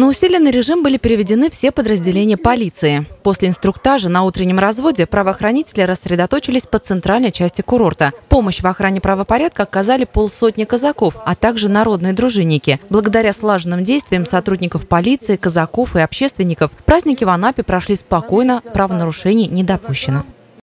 На усиленный режим были переведены все подразделения полиции. После инструктажа на утреннем разводе правоохранители рассредоточились по центральной части курорта. Помощь в охране правопорядка оказали полсотни казаков, а также народные дружинники. Благодаря слаженным действиям сотрудников полиции, казаков и общественников праздники в Анапе прошли спокойно, правонарушений не допущено.